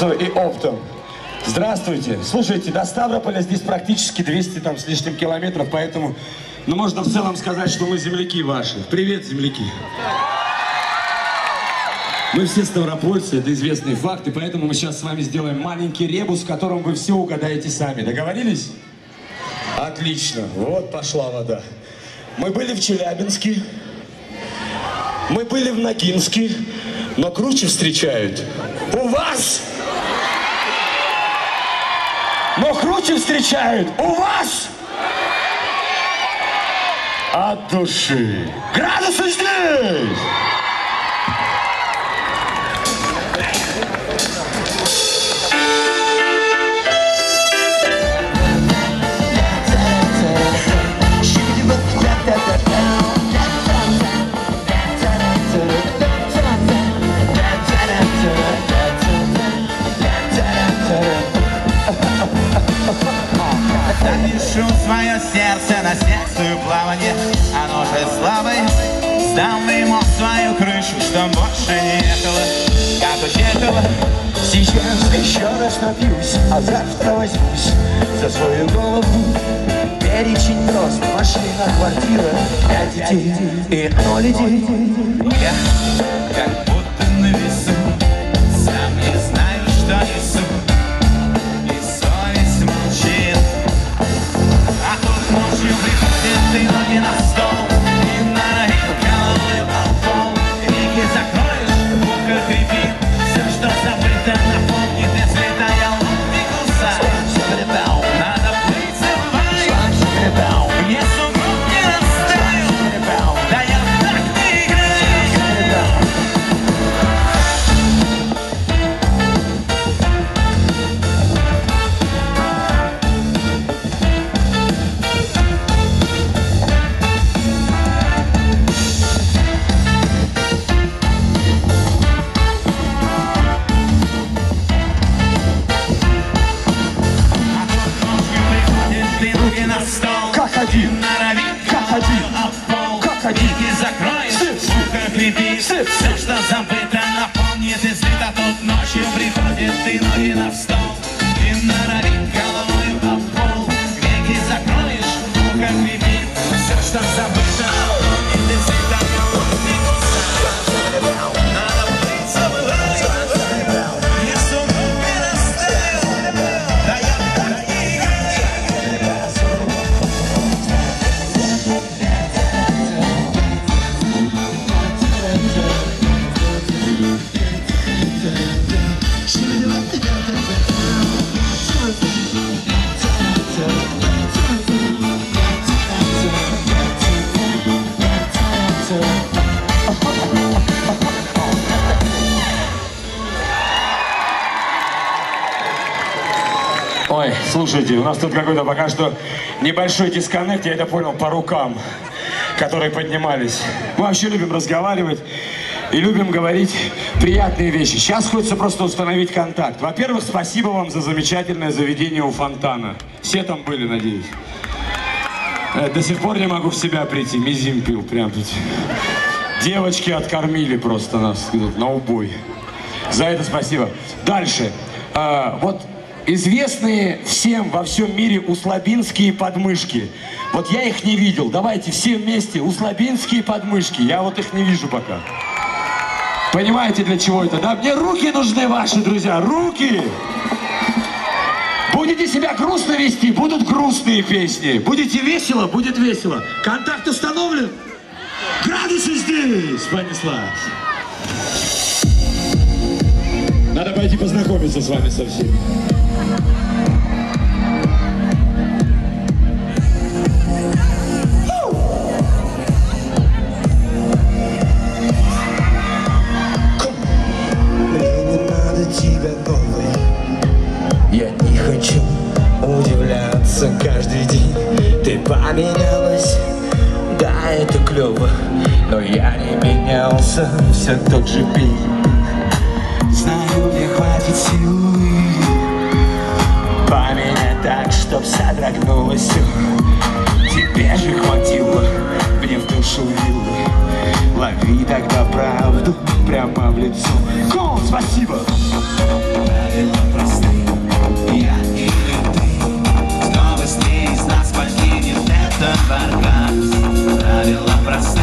сразу и оптом. Здравствуйте. Слушайте, до Ставрополя здесь практически 200 там с лишним километров, поэтому, ну, можно в целом сказать, что мы земляки ваши. Привет, земляки. Мы все ставропольцы, это известный факт, и поэтому мы сейчас с вами сделаем маленький ребус, в котором вы все угадаете сами. Договорились? Отлично. Вот пошла вода. Мы были в Челябинске, мы были в Ногинске, но круче встречают. У вас! но круче встречают у вас от души. Градусы здесь! душу, свое сердце на секцию плавания. Оно же слабой Сдам ему свою крышу, что больше не ехало, как учехало Сейчас еще раз напьюсь, а завтра возьмусь за свою голову. Перечень рост, машина, квартира, пять детей и ноль идей Я как Все, что забыто, напомнит и света Тут ночью приходит, ты ноги на стол нас тут какой-то пока что небольшой дисконнект, я это понял по рукам, которые поднимались. Мы вообще любим разговаривать и любим говорить приятные вещи. Сейчас хочется просто установить контакт. Во-первых, спасибо вам за замечательное заведение у фонтана. Все там были, надеюсь. Э, До сих пор не могу в себя прийти. Мизим пил прям тут. Девочки откормили просто нас на убой. За это спасибо. Дальше. А, вот известные всем во всем мире услабинские подмышки. Вот я их не видел. Давайте все вместе. Услабинские подмышки. Я вот их не вижу пока. Понимаете, для чего это, да? Мне руки нужны ваши, друзья. Руки! Будете себя грустно вести, будут грустные песни. Будете весело, будет весело. Контакт установлен? Градусы здесь, понеслась. Надо пойти познакомиться с вами со всеми. Каждый день. Ты поменялась, да, это клево Но я не менялся, все тот же пень Знаю, силы Поменять так, чтоб содрогнулось все Тебе же хватило, мне в душу виллы Лови тогда правду прямо в лицо. Кол, спасибо! Правила просты, я или ты Кто быстрее из нас покинет этот баркас. Правила просты,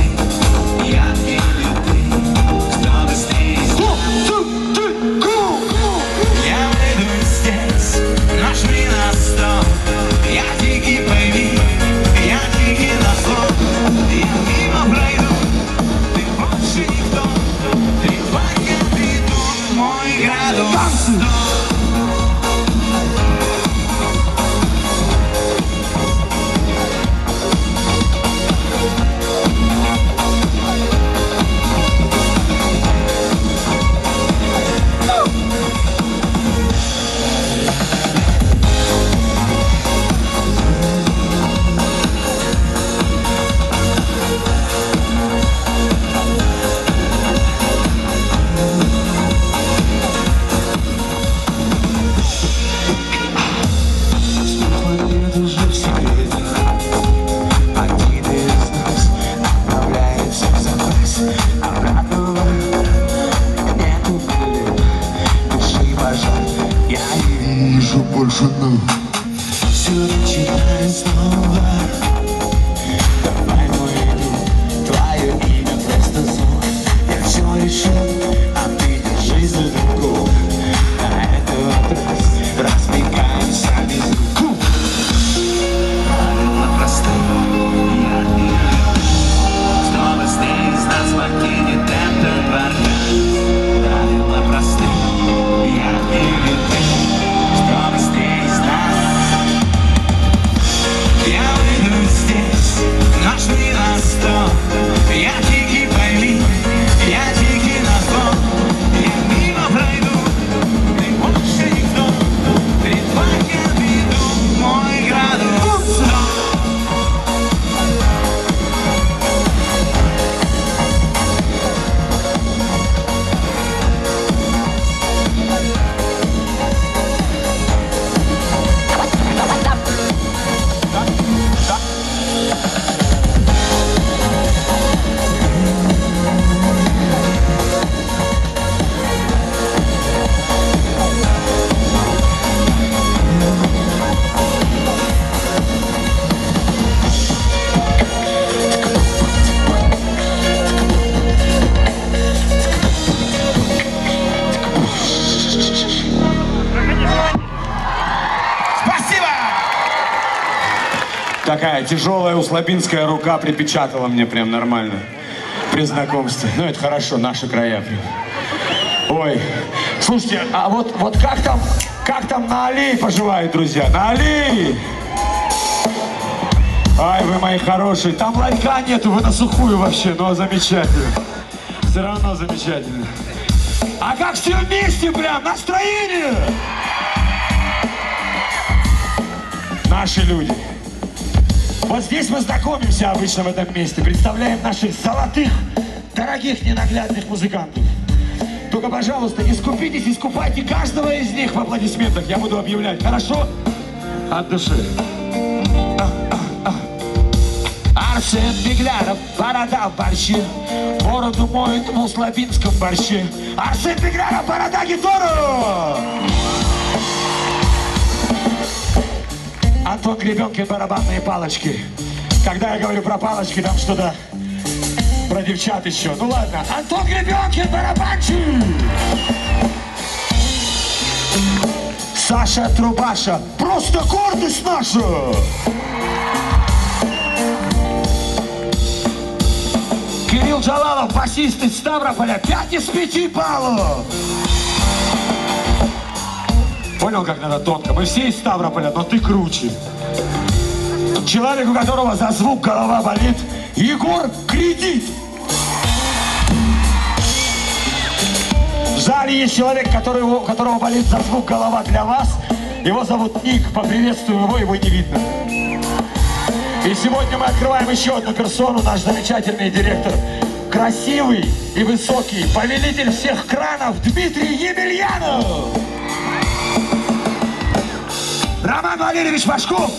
тяжелая услабинская рука припечатала мне прям нормально при знакомстве. Ну, это хорошо, наши края прям. Ой, слушайте, а вот, вот как там, как там на аллее поживают, друзья? На аллее! Ай, вы мои хорошие. Там ларька нету, вы на сухую вообще, но замечательно. Все равно замечательно. А как все вместе прям, настроение! Наши люди. Вот здесь мы знакомимся обычно в этом месте, представляем наших золотых, дорогих, ненаглядных музыкантов. Только, пожалуйста, не скупитесь, искупайте каждого из них в аплодисментах. Я буду объявлять, хорошо? От души. Арсен Бегляров, борода в борще Бороду моет в услабинском борще Арсен Бегляров, борода гитару! Антон Гребенкин, барабанные палочки Когда я говорю про палочки, там что-то про девчат еще Ну ладно, Антон Гребенкин, барабанчик! Саша Трубаша, просто гордость наша! Кирилл Джалалов, басист из Ставрополя, 5 из 5 баллов. Понял, как надо тонко? Мы все из Ставрополя, но ты круче. Человек, у которого за звук голова болит, Егор Кредит. В зале есть человек, который, у которого болит за звук голова для вас. Его зовут Ник. Поприветствуем его, его не видно. И сегодня мы открываем еще одну персону, наш замечательный директор. Красивый и высокий, повелитель всех кранов Дмитрий Емельянов. Роман Валерьевич Пашков.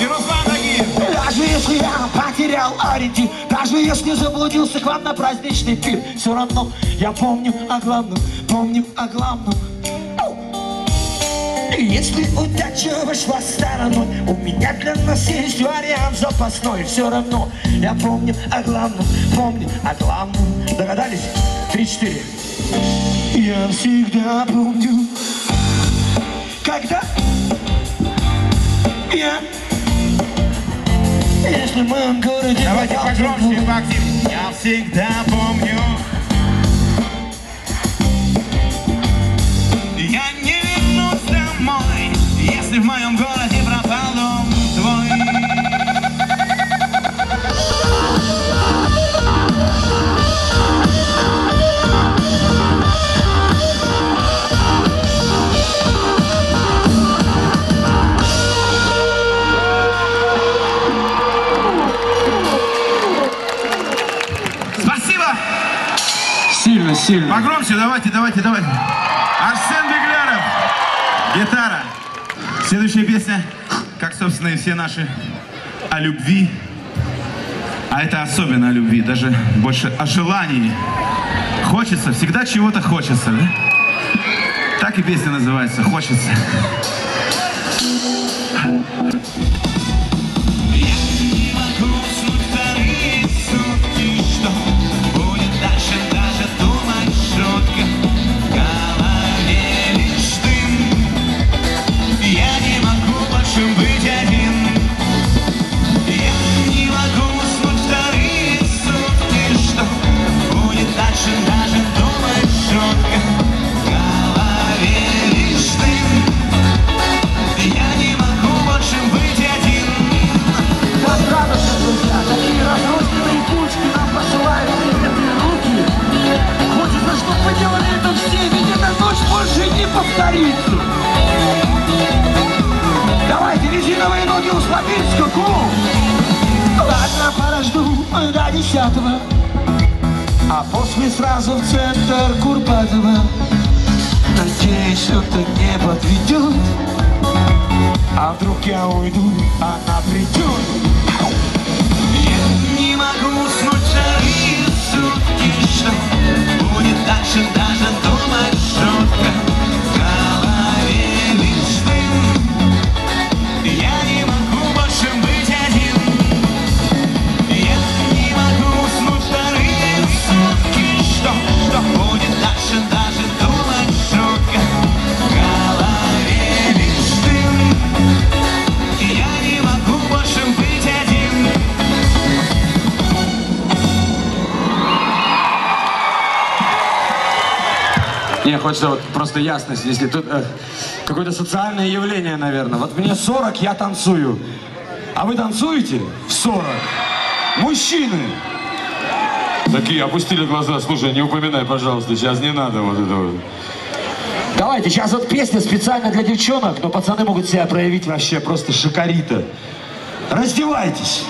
И Руслан Нагиев. Даже если я потерял ориентир, даже если заблудился к вам на праздничный пир, все равно я помню о главном, помню о главном. Если удача вошла стороной, у меня для нас есть вариант запасной. Все равно я помню о главном, помню о главном. Догадались? Три-четыре. Я всегда помню, когда я если в моем городе Давайте погромче поактивнее. Я всегда помню. Я не вернусь домой, если в моем городе Сильно. Погромче, давайте, давайте, давайте. Арсен Бегляров, гитара. Следующая песня, как, собственно, и все наши, о любви. А это особенно о любви, даже больше о желании. Хочется, всегда чего-то хочется, да? Так и песня называется «Хочется». хочется вот просто ясность, если тут э, какое-то социальное явление, наверное. Вот мне 40, я танцую. А вы танцуете в 40? Мужчины! Такие опустили глаза, слушай, не упоминай, пожалуйста, сейчас не надо вот этого. Давайте, сейчас вот песня специально для девчонок, но пацаны могут себя проявить вообще просто шикарито. Раздевайтесь!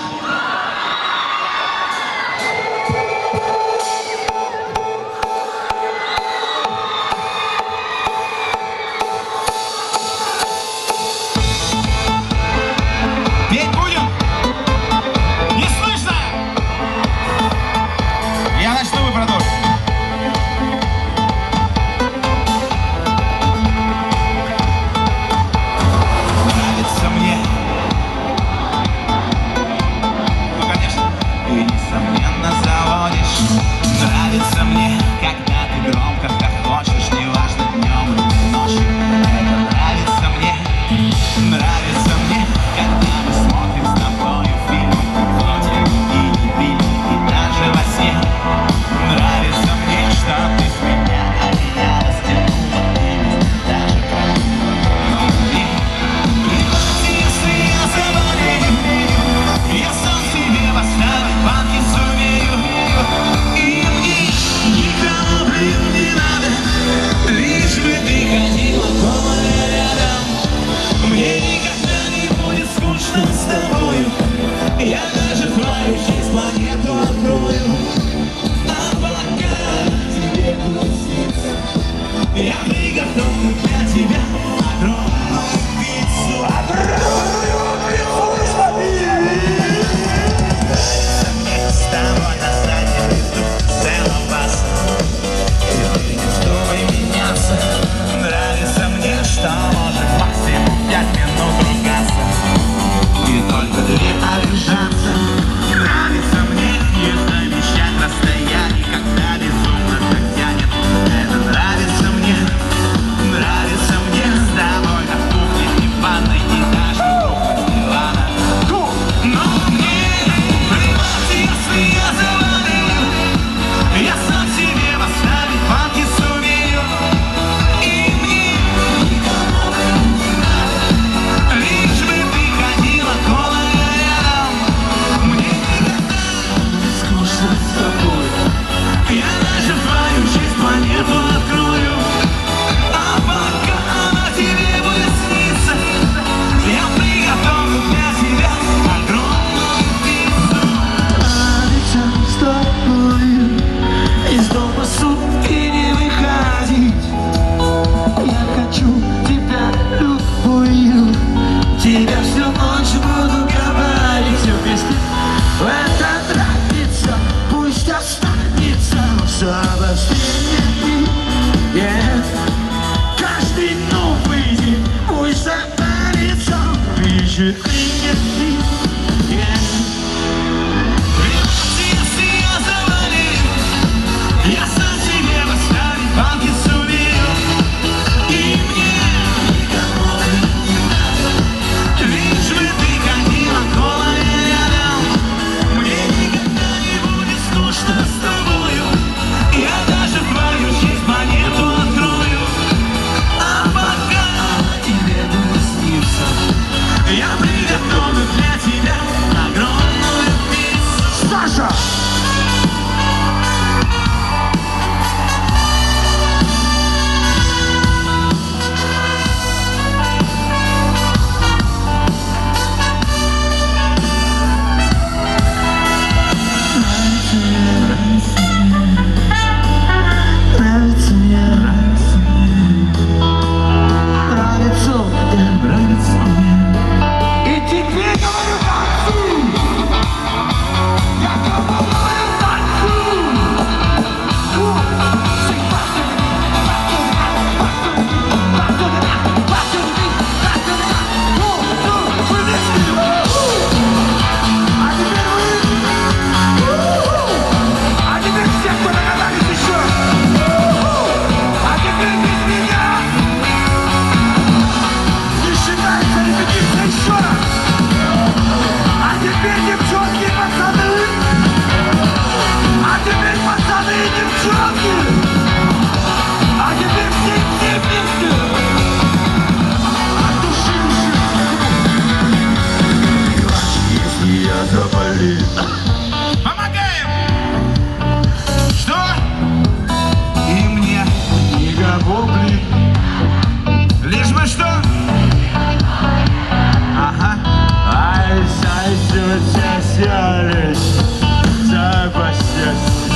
По счастью.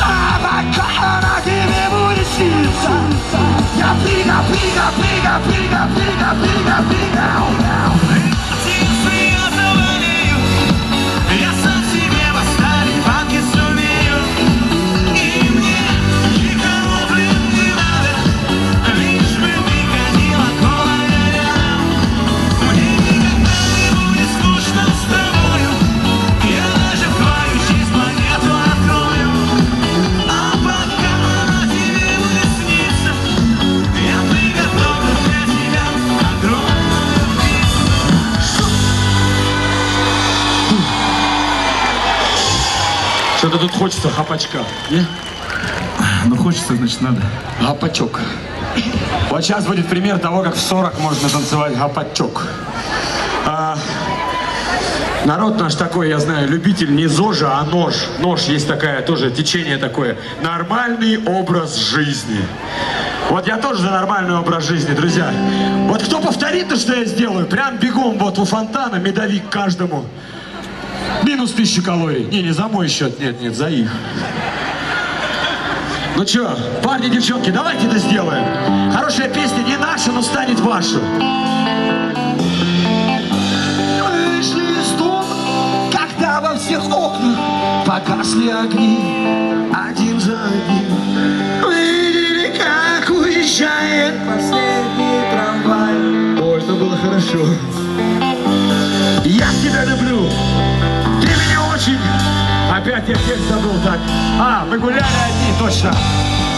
А пока она тебе будет Что-то тут хочется хапачка. Не? Ну хочется, значит надо. Гапачок. Вот сейчас будет пример того, как в 40 можно танцевать гапачок. А, народ наш такой, я знаю, любитель не зожа, а нож. Нож есть такая тоже течение такое. Нормальный образ жизни. Вот я тоже за нормальный образ жизни, друзья. Вот кто повторит то, что я сделаю, прям бегом вот у фонтана, медовик каждому. Минус тысячу калорий. Не, не за мой счет, нет, нет, за их. Ну чё, парни, девчонки, давайте это сделаем. Хорошая песня не наша, но станет ваша. Вышли из дома, когда во всех окнах погасли огни один за одним. Видели, как уезжает последний трамвай. Ой, это было хорошо. Я тебя люблю. Ты меня очень... Опять я текст забыл так. А, мы гуляли одни, точно.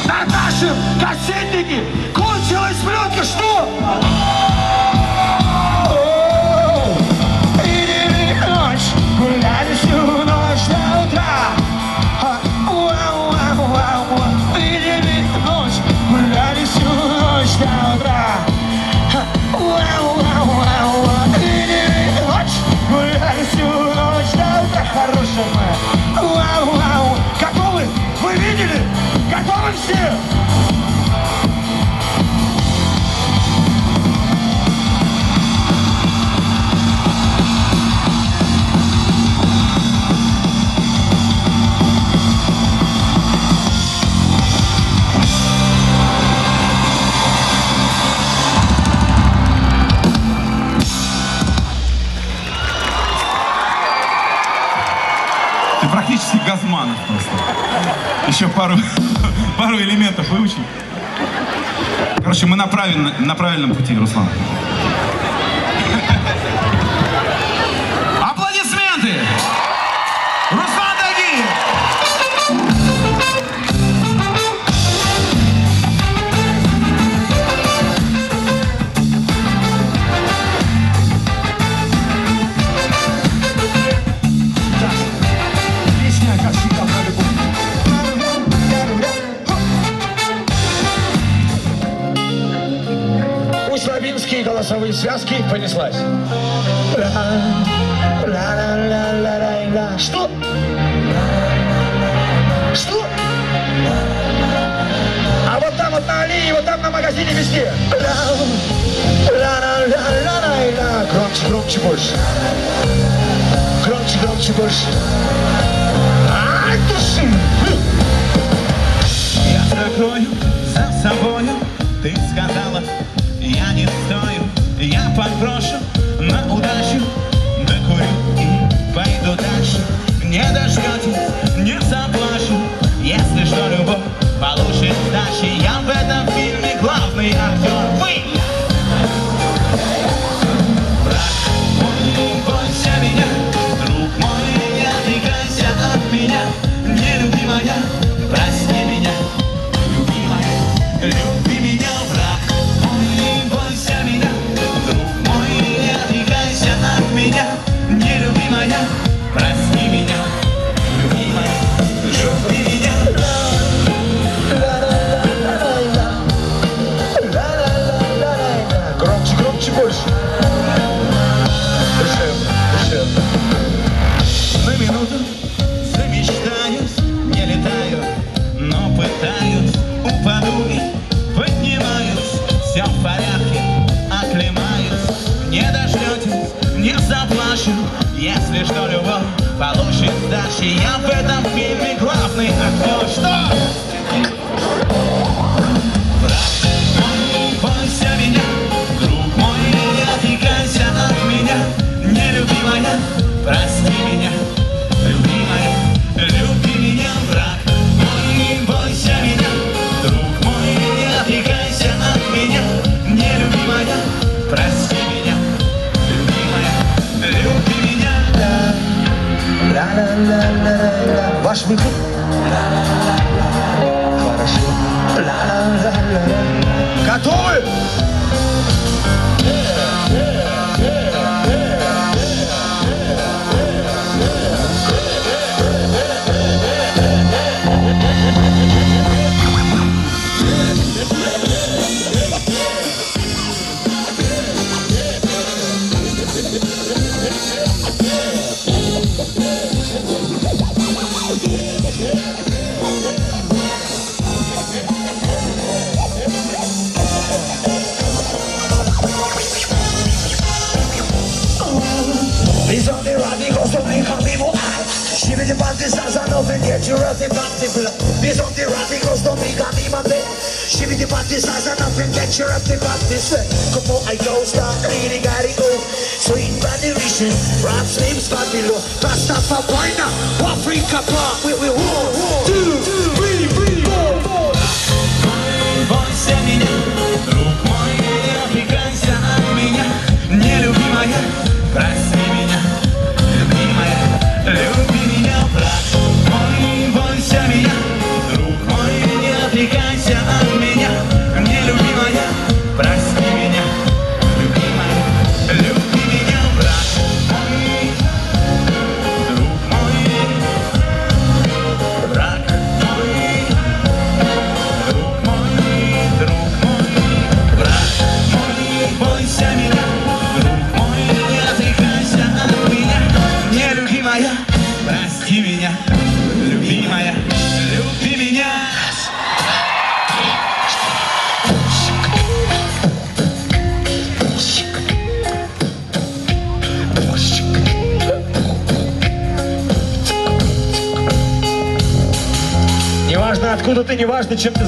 На нашем кассетнике кончилась пленка, что? Гуляли всю ночь до утра. А, гуляли всю ночь до утра. Всю ночь моя. Уау, уау. Готовы? Вы видели? Готовы все? Еще пару, пару элементов выучи. Короче, мы на, правильно, на правильном пути, Руслан. Голосовые связки понеслась. Что? Что? А вот там вот на аллее, вот там на магазине везде. Громче, громче больше. Громче, громче больше. Я закрою за собою, ты сказала, я подброшу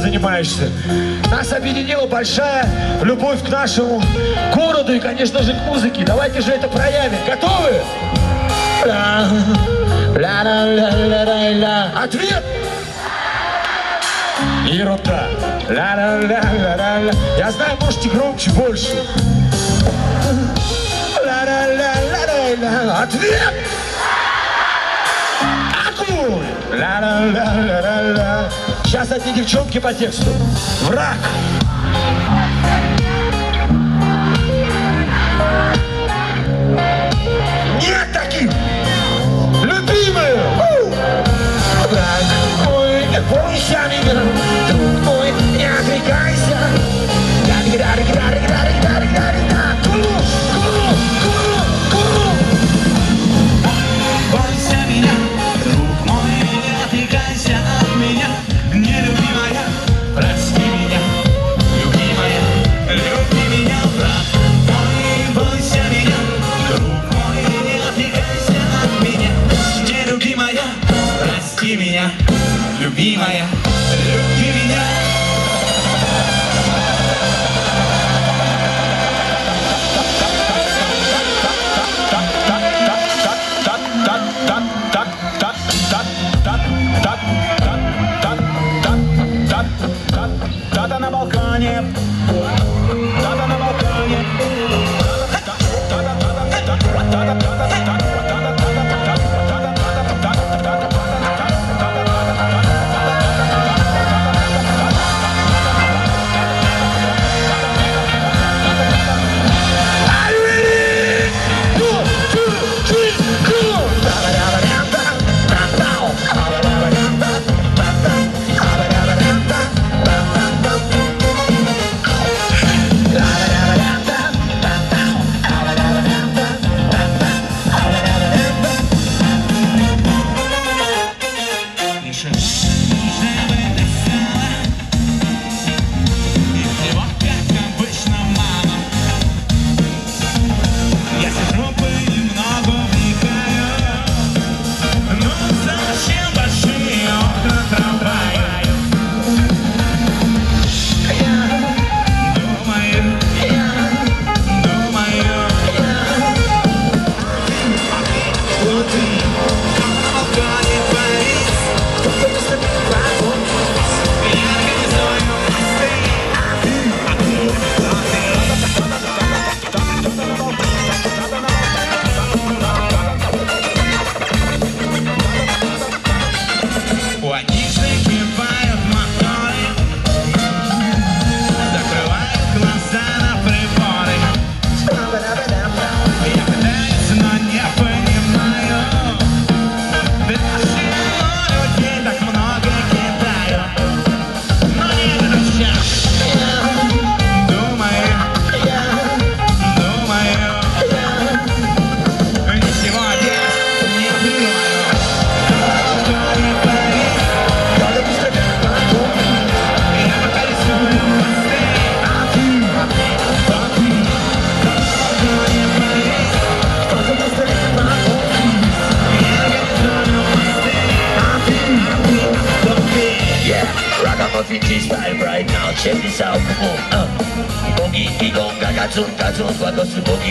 занимаешься. Нас объединила большая любовь к нашему городу и, конечно же, к музыке. Давайте же это проявим. Готовы? Ответ! Ерунда. Ла-ла-ла-ла-ла. Я знаю, можете громче, больше. Ла-ла-ла-ла-ла-ла. Ответ! Ла-ла-ла-ла-ла. Сейчас одни девчонки по тексту. Враг! любимая.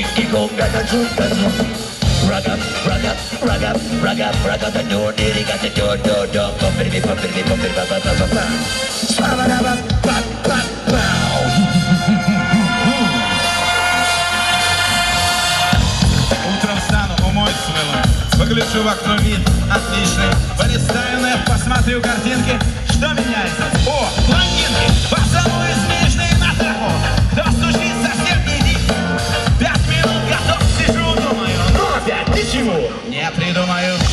Kiko gaga chuta Rag up, rag up, rag up, rag up, rag up the door, diddy got the door, door, door, pump it, pump it, pump it, pump it, pump it, pump it, pump it, Утром встану, умоюсь с мылом, выгляжу в окно, вид отличный. Полистаю, посмотрю картинки, что меняется. О, блондинки, Не придумаю.